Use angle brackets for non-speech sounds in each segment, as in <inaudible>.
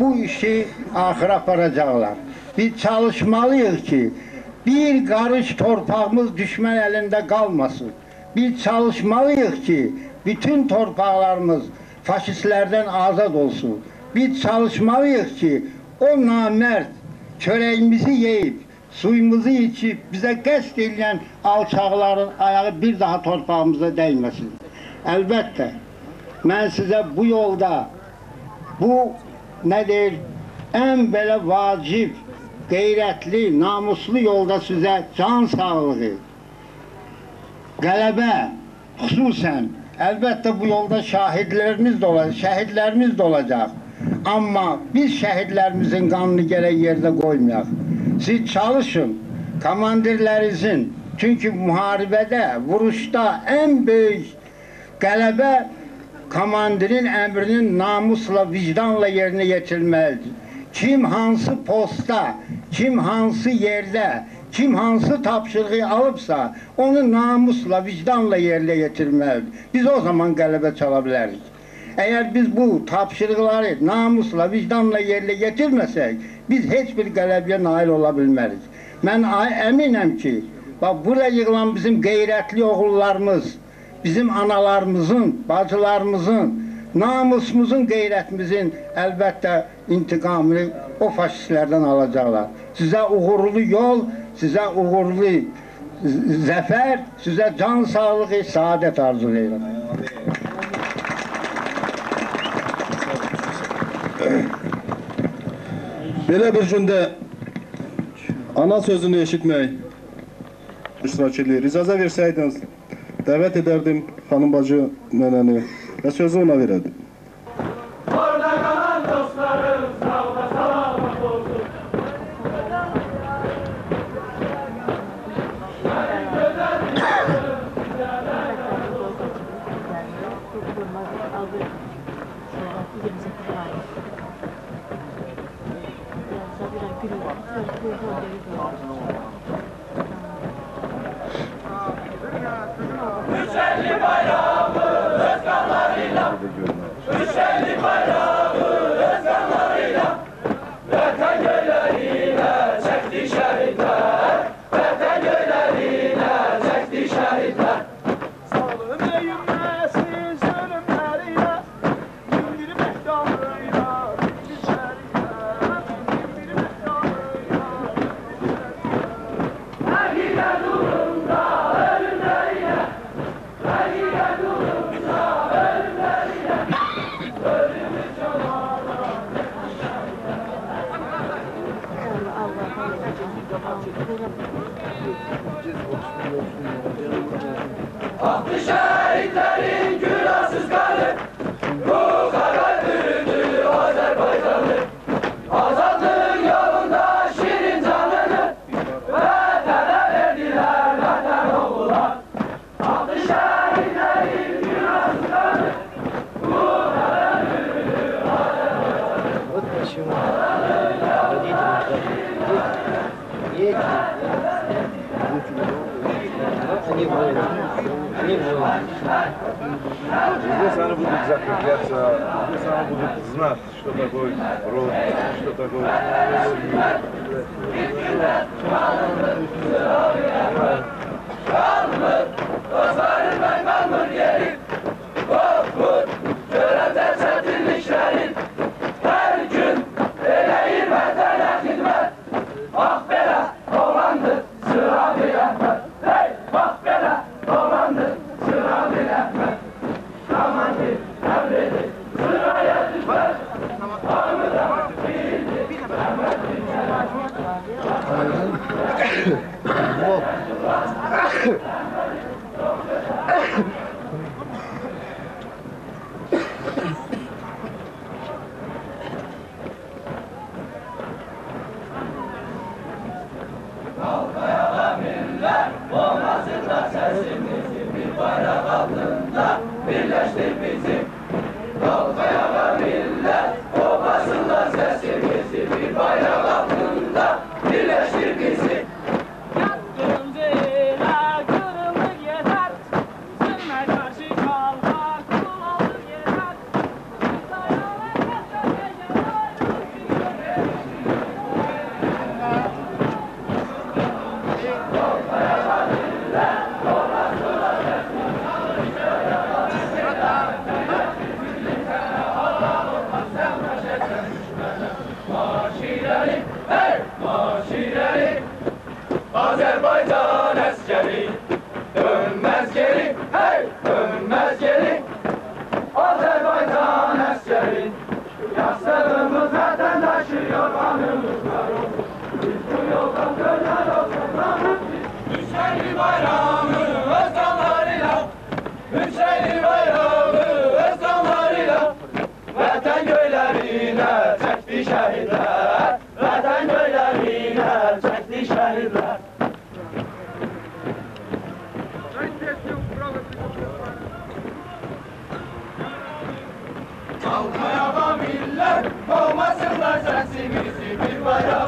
Bu işi ahıra aparacaklar. Biz çalışmalıyız ki bir karış torpağımız düşman elinde kalmasın. Biz çalışmalıyız ki bütün torpağlarımız faşistlerden azat olsun. Biz çalışmalıyız ki o namert çöreğimizi yiyip, suyumuzu içip bize gest edilen alçakların ayağı bir daha torpağımıza değmesin. Elbette ben size bu yolda bu ne değil en böyle vacip, gayretli, namuslu yolda size can sağlığı, galebe, hususen elbette bu yolda şahitlerimiz de olacak, şehitlerimiz de olacak. Ama biz şehitlerimizin kanını gereği yerde koymayak. Siz çalışın, komandirlerinizin. Çünkü muharebede, vuruşta en büyük galebe komandirin emrinin namusla, vicdanla yerine getirilmelidir. Kim hansı posta, kim hansı yerde, kim hansı tapşırığı alıpsa onu namusla, vicdanla yerine getirmelidir. Biz o zaman galebe çalabiliriz. Eğer biz bu tapşırıkları namusla, vicdanla yerine getirmesek biz hiçbir galebeye nail olabilmeriz. Ben eminəm ki, bax burada yığılan bizim qeyrətli oğullarımız, bizim analarımızın, bacılarımızın, namusumuzun, qeyrətimizin əlbəttə intiqamını o faşistlərdən alacaqlar. Sizə uğurlu yol, sizə uğurlu zəfər, sizə can sağlığı, saadət arzulayıram. Belə bir gündə ana sözünü eşitmək iştirak edir. İcazə versəydiniz, dəvət edərdim xanım bacı nənəni və sözü ona verərdim. Третий. Они воины. Они воины. Здесь они будут закрепляться, здесь они будут знать, что такое род, что такое семья. Kalmız, kalmız, kalmız, kalmız, Bye.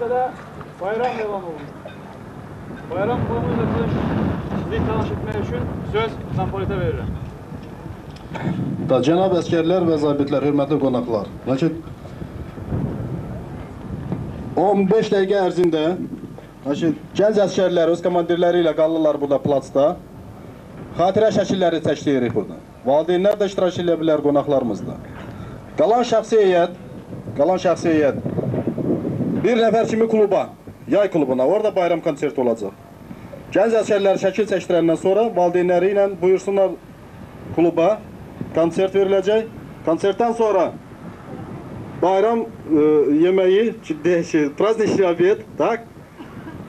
De bayram devam oldu. Bayram konumuz için sizi tanış etmek için söz Sampolit'e veririm. Da cənab əsgərlər və zabitlər, hörmətli qonaqlar. Lakin 15 dəqiqə ərzində lakin gənc əsgərlər öz komandirləri ilə qalırlar burada platsda. Xatirə şəkilləri çəkdirik burada. Valideynlər də iştirak edə bilər qonaqlarımız da. Qalan şəxsi heyət, qalan şəxsi heyət bir nəfər kimi kluba, yay klubuna, orada bayram konserti olacaq. Gənc əsgərlər şəkil çəkdirəndən sonra valideynləri ilə buyursunlar kluba konsert veriləcək. Konsertdən sonra bayram e, yeməyi, şey, праздничный обед, tak?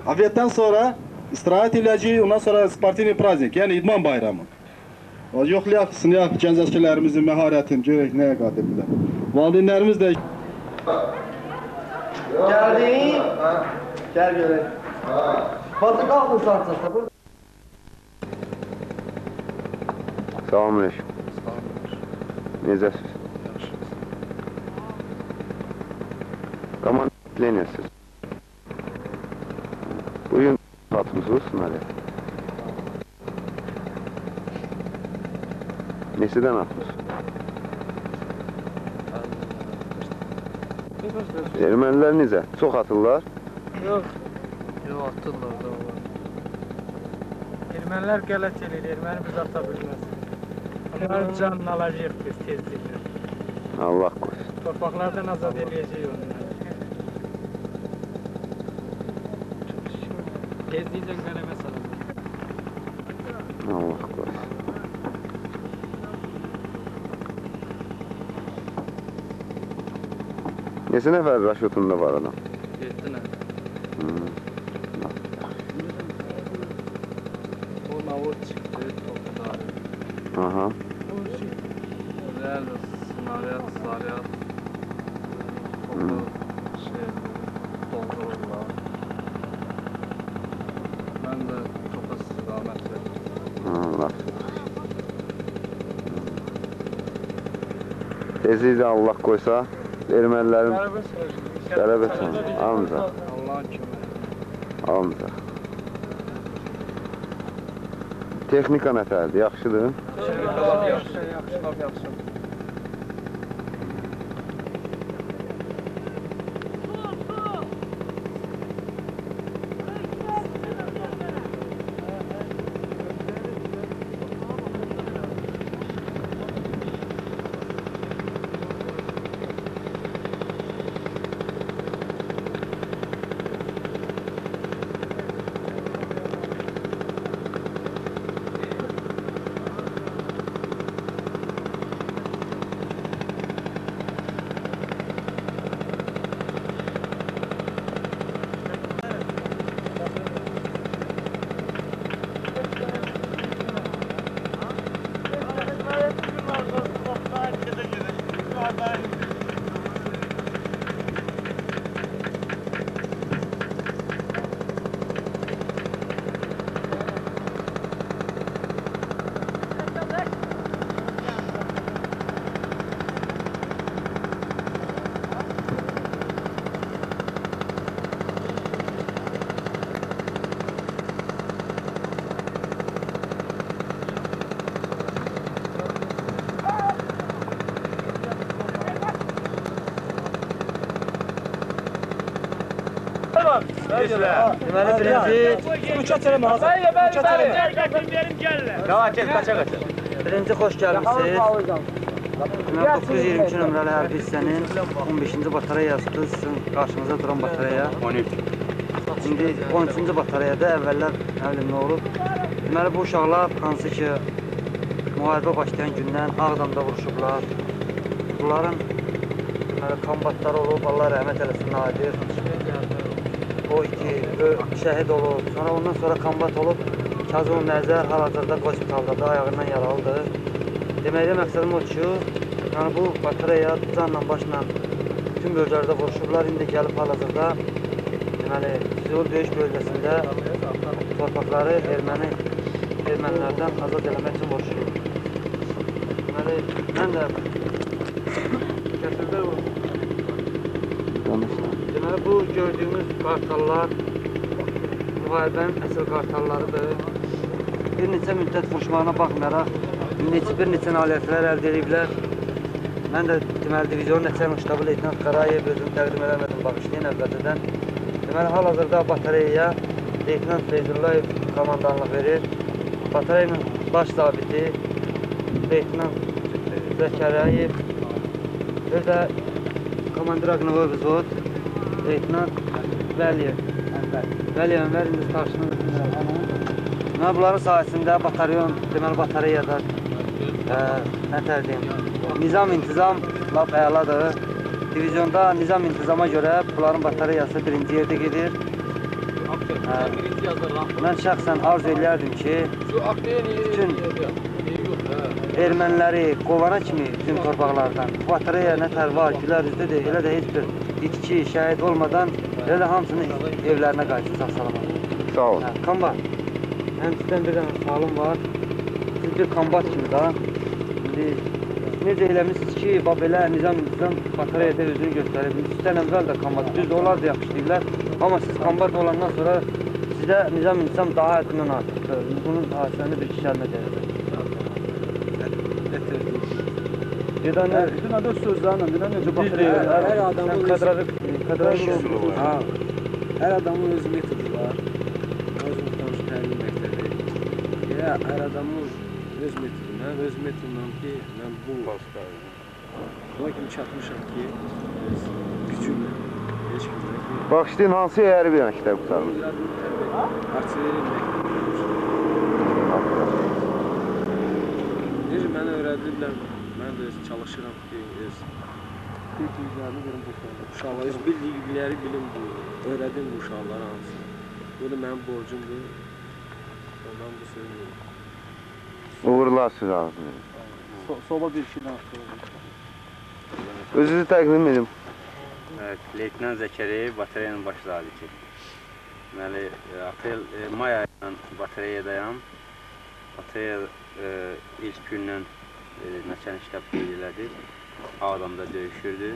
Obeddən sonra istirahət edəcəyik, ondan sonra sportivni праздник, yəni idman bayramı. O, Yoxlayaq, sınayaq gənc əsgərlərimizin məharətini, görək nəyə qadirdirlər. Valideynlərimiz də Gel değil. Gel görelim. Batı kaldı sarsasa burada. Selamünaleyküm. Necəsiz? Komanda pleniyasız. Bugün patımsınız Nari. Nesidən atmışsınız? Ermənilər necə? Çox atırlar. Yok. Yok attılar da onlar. Ermənilər qələt edir, erməni biz ata bilməz. Onların canını alacaq biz tezliklə. Allah qoysun. Torpaqlardan azad edəcək onları. Tezliklə qələmə salacaq. Allah qoysun. Nesine var raşotunda var adam? Yettine. Hmm. Bu navut çıktı toplar. Aha. Real, snaryat, saryat. Toplar, hmm. şey. Ben de topa rahmet verdim. Allah. Ezi de Allah koysa ermənilərin Qələbə sürəcək. Qələbə sürəcək, hamıza. Allah'ın köməyi. almayacaq. Texnika nətərdir, yaxşıdır? Yaxşı, yaxşı, yaxşı, yaxşı. Var. Deməli birinci Uçak çeleme hazır. Uçak çeleme. birinci xoş gəlmisiniz. Deməli 922 nömrəli hərbi hissənin 15-ci batareyasıdır sizin qarşınıza duran batareya. 13. İndi 13-cü batareyada əvvəllər nə bilim nə olub. Deməli bu uşaqlar hansı ki müharibə başlayan gündən Ağdamda vuruşublar. Bunların deməli kombatları olub, Allah rəhmət eləsin Nadir. O iki şəhid olub. Sonra ondan sonra kombat olub. Kazım Nəzər hal-hazırda hospitaldadır, ayağından yaralıdır. Deməkdə məqsədim o ki, yəni bu batareya canla başla bütün bölgələrdə vuruşublar. İndi gəlib hal-hazırda deməli Ziyol döyüş bölgəsində torpaqları erməni ermənilərdən azad eləmək üçün vuruşur. Deməli mən də gətirdə Deməli bu gördüyümüz qartallar müharibənin əsl qartallarıdır. Bir neçə müddət vuruşmağına baxmayaraq neçə bir neçə nailiyyətlər əldə ediblər. Mən də deməli divizyon nəçərlik ştabı leytenant Qarayev özümü təqdim eləmədim bağışlayın əvvəlcədən. Deməli hal-hazırda batareyaya leytenant Feyzullayev komandanlıq verir. Batareyanın baş zabiti leytenant Zəkərəyev bir də komandir Aqnova Vizot leytenant Vəliyev. Vəliyev Ənvər indi qarşınızda. Mən bunların sayəsində bataryon, deməli batareyada ə, nə tər deyim, nizam intizam lap əladır. Divizyonda nizam intizama görə bunların batareyası birinci yerdə gedir. Ə, mən şəxsən arzu eləyərdim ki, bütün erməniləri qovana kimi bizim torpaqlardan batareya nə tər var, gülər üzdədir, elə də heç bir itki, şəhid olmadan də hamısını evlərinə qayıtsın sağ salamat. Sağ ol. Kombat. Mənim sizdən bir dənə sualım var. Siz bir kombat kimi da. İndi necə eləmişsiniz ki, bax belə nizam intizam batareyada özünü göstərib. Sizdən əvvəl də kombat düzdür, onlar da yaxşı deyirlər. Amma siz kombat olandan sonra sizdə nizam intizam daha həddindən artıqdır. Bunun hadisəni bir iki kəlmə deyəcək. Gedənlər Dün adı sözlərlə, dünən necə düzdür. Hər adamın kadralı kadralı Ha, hər adamın öz metodu var. Özün tanış təlim məktəbi. Ya, hər adamın öz metodu. Mən öz metodumdan ki, mən bu buna kimi çatmışam ki, öz gücümlə heç kimdə ki, Bağışlayın hansı hərbi məktəb qurtarmısınız? artilleriya məktəbi. Necə mənə öyrədiblər, mən də öz çalışıram ki, öz bilgilərini verim bu konuda. Uşaqlar öz bildikləri bilim bu, öyrədim bu uşaqlara hamısı. Bu da mənim borcumdur. Ondan bu sözü Uğurlar sizə ağzını. Soba bir şeydən sonra. Özünüzü təqdim edin. Evet, Leytenant Zəkəriyev batareyanın baş zabiti. Deməli, e, aprel, e, may ayından batareyadayam. Batareya e, ilk gündən e, Nəçənin ştab qeyd elədi. Ağdamda döyüşürdü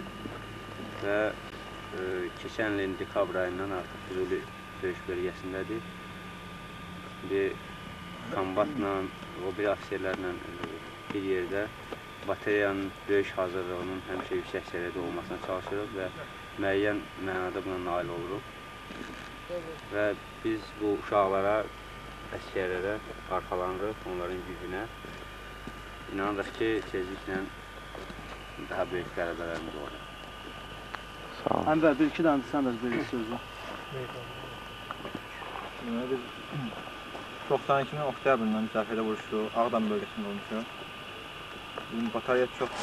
və e, keçən ilin dekabr ayından artıq Füzuli döyüş bölgəsindədir. İndi kombatla, o bir ofisərlərlə e, bir yerdə batareyanın döyüş hazırlığının həmişə yüksək səviyyədə olmasına çalışırıq və müəyyən mənada buna nail oluruq. Və biz bu uşaqlara, əsgərlərə arxalanırıq, onların gücünə. İnanırıq ki, tezliklə daha böyük qələbələrimiz olacaq. Sağ ol. Ənvər, bir iki dənə sən də bir söz var. Biz 92-nin oktyabrından müdafiədə vuruşdu, Ağdam bölgəsində olmuşuq. Bizim batariya çox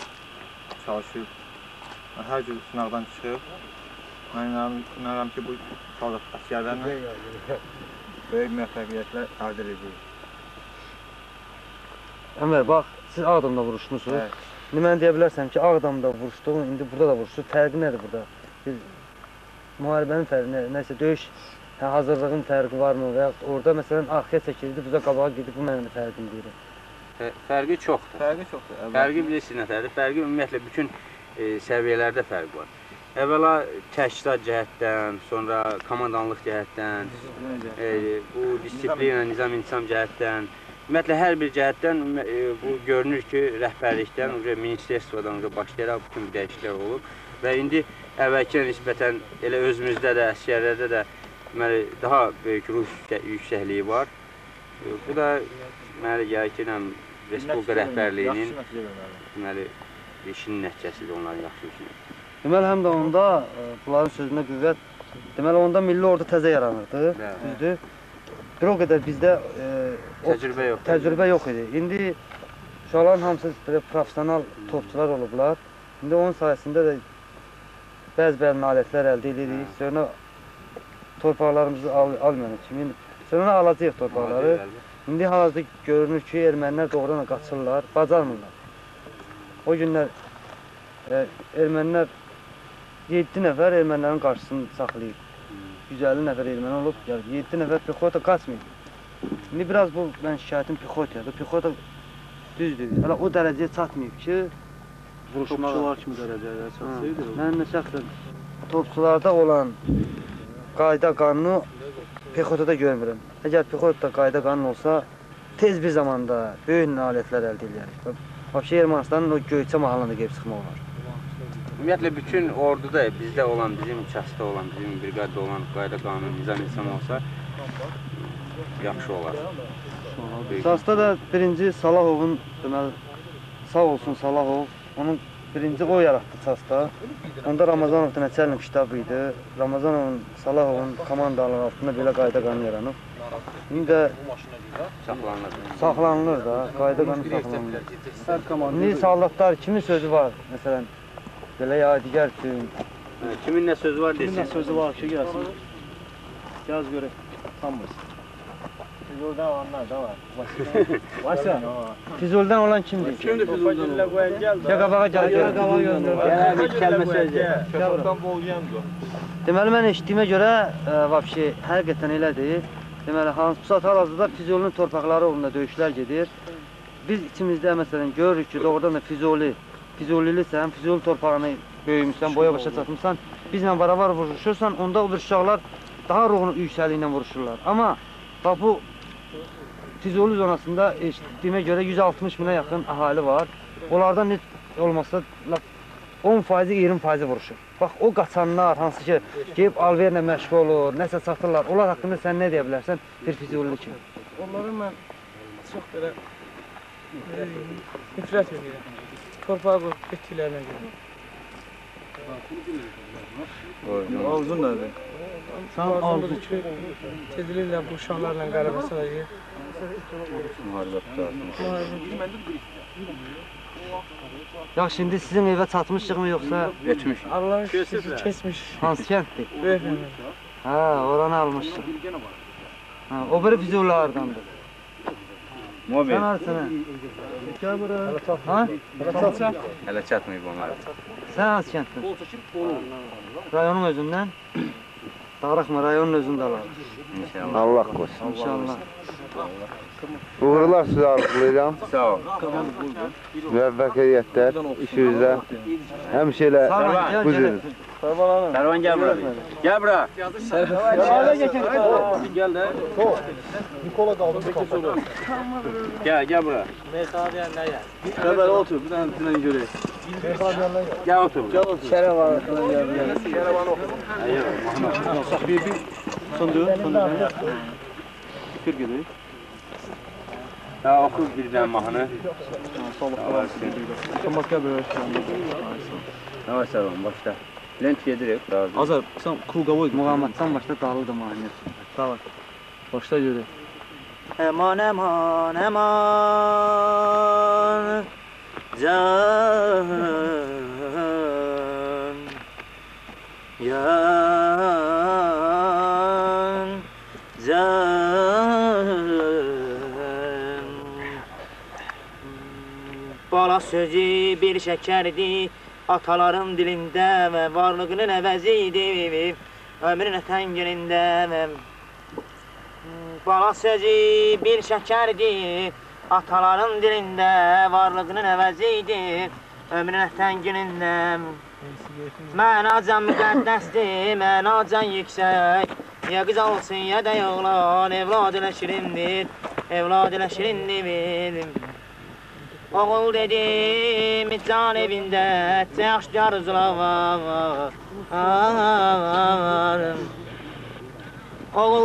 çalışıb, hər cür sınaqdan çıxıb. Mən inanıram, ki, bu soldat əsgərlərlə <laughs> böyük müvəffəqiyyətlər əldə edəcəyik. Ənvər, bax, siz Ağdamda vuruşmusunuz. Evet. İndi mən deyə bilərsən ki, Ağdamda vuruşduğun, indi burada da vuruşdu. Fərqi nədir burada? Bir müharibənin fərqi nə, nəsə döyüş hə, hazırlığın fərqi varmı və yaxud orada məsələn arxaya çəkildi, burada qabağa gedib bu mənim fərqim deyirəm. Fə- Fərqi çoxdur. Fərqi çoxdur. əvvəl- Fərqi bilirsiniz nətərdir? Fərqi ümumiyyətlə bütün e, səviyyələrdə fərq var. Əvvəla təchizat cəhətdən, sonra komandanlıq cəhətdən, e, bu disiplina, nizam intizam cəhətdən, ümumiyyətlə hər bir cəhətdən e, bu görünür ki, rəhbərlikdən, uca başlayaraq bütün dəyişikliklər olub və indi əvvəlkinə nisbətən elə özümüzdə də, əsgərlərdə də deməli daha böyük ruh yüksək- yüksəkliyi var. E, Bu da deməli gəlir ki, Respublika rəhbərliyinin deməli işinin nəticəsidir onların yaxşı işinin. Deməli həm də onda e, bunların sözünə qüvvət. Deməli onda milli ordu təzə yaranırdı. Düzdür? Bir o qədər bizdə e, o Təcrübə yox. təcrübə yox idi. İndi uşaqların hamısı belə professional topçular olublar. İndi onun sayəsində də bəzi-bəzi nailiyyətlər əldə edirik. Sonra torpaqlarımızı al almayana kimi sonra alacağıq torpaqları. İndi hal-hazırda görünür ki, ermənilər doğrudan da qaçırlar, bacarmırlar. O günlər e, ermənilər 7 nəfər ermənilərin qarşısını saxlayıb. 150 nəfər erməni olub, yəni 7 nəfər pexota qaçmayıb. İndi biraz bu mən şikayətim pexotadır. Pexota düzdür. Hələ o dərəcəyə çatmayıb ki, vuruşmağa. Topçular kimi dərəcədə çatsaydı. Mən də şəxsən topçularda olan qayda qanunu pexotada görmürəm. Əgər pexotada qayda qanun olsa, tez bir zamanda böyük nailiyyətlər əldə edərik. Vəbşə Ermənistanın o Göyçə mahalında gəlib çıxmaq olar. Ümumiyyətlə bütün orduda bizdə olan, bizim kəsdə olan, bizim briqadda olan qayda qanun, nizam insan olsa yaxşı olar. Əsasda da birinci Salahovun deməli sağ olsun Salahov onun birinci o yaratdı Çasda. Onda Ramazanov Nəçərnin kitabı idi. Ramazanovun Salahovun komandaları altında belə qayda qanun yaranıb. İndi də saxlanılır. saxlanılır da, qayda qanun saxlanılır. Hər komanda İndi sallatlar kimin sözü var? Məsələn, Sele yadigar tüm. Kimin ne sözü var desin. Kimin ne sözü var şu gelsin. Yaz göre. Tam Sanmaz. Fizul'dan onlar da var. Varsa. Fizul'dan olan kimdi? Kimdi Fizul'dan? Ya kabağa gel. Ya kabağa gönder. Ya bir kelime söyleyeceğim. Şafaktan boğuyan da. Deməli mən eşitdiyimə görə, e, vəbşi həqiqətən elədir. Deməli hansısa tarazda Fizulun torpaqları uğrunda döyüşlər gedir. Biz içimizdə məsələn görürük ki, doğrudan da Fizuli Füzulilisən, Füzuli torpağını böyümüsən, boya başa çatmısan, bizlə barabar vuruşursan, onda o bir uşaqlar daha ruhunu yüksəliyinlə vuruşurlar. Amma bax bu Füzuli zonasında eşitdiyimə görə 160 minə yaxın əhali var. Onlardan heç olmasa lap 10% 20% vuruşur. Bax o qaçanlar hansı ki gəlib alverlə məşğul olur, nəsə satırlar. Onlar haqqında sən nə deyə bilərsən bir Füzuli kimi? Onları mən çox belə nifrət edirəm. torpağa koy bitkilerine göre. Avuzun nerede? Sen avuzun. Tedilirle bu şanlarla galiba sadece. Ya şimdi sizin eve çatmıştık mı yoksa? Geçmiş. Allah'ın sizi kesmiş. Hansı kentti? Beyefendi. Ha oranı almıştık. Ha, o biri bizi oralardandı. Mobil. Sen arsana. Kamera. Ha? Çatsa. Hele çatmayıb onlar. Sen az kənddən. Rayonun özündən. <clears throat> Tarıkmı rayonun özünde. İnşallah. Allah korusun. İnşallah. Uğurlar size arzulayacağım. Sağ ol. Müvəffəqiyyətlər işinizdə. Həmişə elə buzun. Servan gel buraya. Gel buraya. Servan'a geçelim. Gel de. Nikola da aldım. Gel gel buraya. Mehmet abi yanına gel. Beraber otur. Bir tane dinleyin göreyim. Gel otur. Gel otur. Şeref var. Şeref var. Hayır. Mahmut. Bir bir sandığı. Sandığı. Fikir geliyor. Ya okul birden mahnı. Sağlık olasın. Sen başka bir şey. Yavaş yavaş başla. Lent yedirik lazım. Azar, sen kulgavoy muğamatdan başla dağlıdır mahnı. Dağlık. Başla yürü. Eman eman eman. Can Yan. Can Bala sözü bir şəkərdi Ataların dilində və varlığının əvəziydi. Ömrün ötən günündə. Bala sözü bir şəkərdi Ataların dilində varlığının əvəzi idi. Ömrün ətən günündə Mənacan müqəddəsdir, mənacan yüksək. Ya qız olsun ya da oğlan Evlad elə şirindir, evlad elə şirindir Oğul dedim can evində Yaxşı arzular var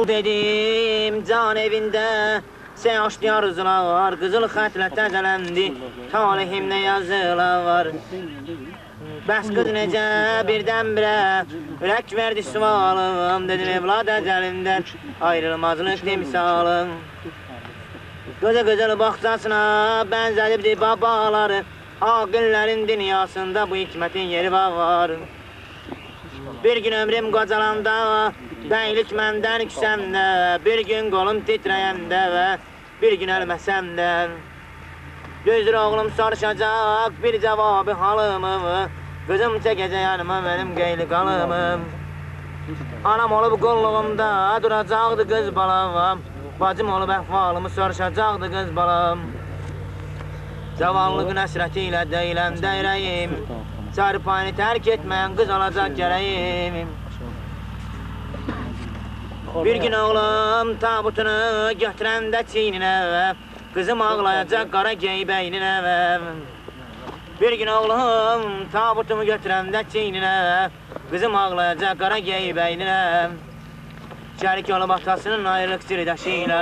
dedim can evində Seyaşlı arzular, qızıl xətlə təzələndi. Talihimdə yazılar Bəs qız necə birdən-birə? Ürək verdi sualım Dedim evlad əcəlindən Ayrılmazlıq timsalım. Gözə gözəl baxcasına bənzədibdi babaları. Aqillərin dünyasında bu hikmətin yeri var. Bir gün ömrüm qocalanda Bəylik məndən küsəmdə Bir gün qolum titrəyəndə və Bir gün ölməsəm də. Düzdür oğlum soruşacaq bir cavabı halımı Qızım çəkəcək yanıma mənim qeyli qalımı Anam olub qulluğumda duracaqdı qız balam. Bacım olub əhvalımı soruşacaqdı qız balam. Cavanlığın əsrəti ilə deyiləm dəyrəyim Çarpayını tərk etməyən qız olacaq gərəyim Bir gün oğlum tabutunu götürəndə çiyninə Qızım ağlayacaq qara geybəyninə Bir gün oğlum tabutumu götürəndə çiyninə Qızım ağlayacaq qara geybəyninə Şərik olub atasının ayrılıq sirdaşı ilə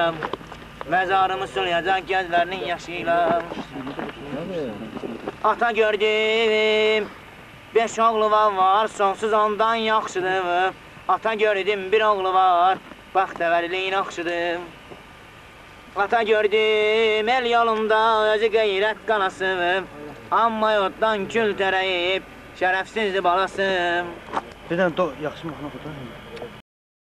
Məzarımı sulayacaq gözlərinin yaşı ilə Ata gördüm Beş oğlu var, sonsuz ondan yaxşıdır Ata gördüm bir oğlu var, bax təvəlliliyin oxşudur. Ata gördüm el yolunda özü qeyrət qanası. Amma yoddan kül tərəyib, şərəfsizdir balası Bir dənə yaxşı mahnı oxu da.